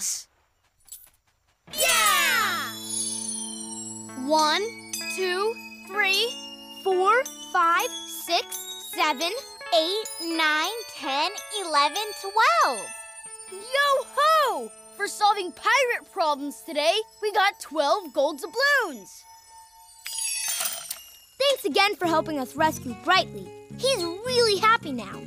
us. Yeah! One, two, three, four, five, six, seven, eight, nine, ten, eleven, twelve. Yo-ho! For solving pirate problems today, we got 12 gold doubloons. Thanks again for helping us rescue Brightly. He's really happy now.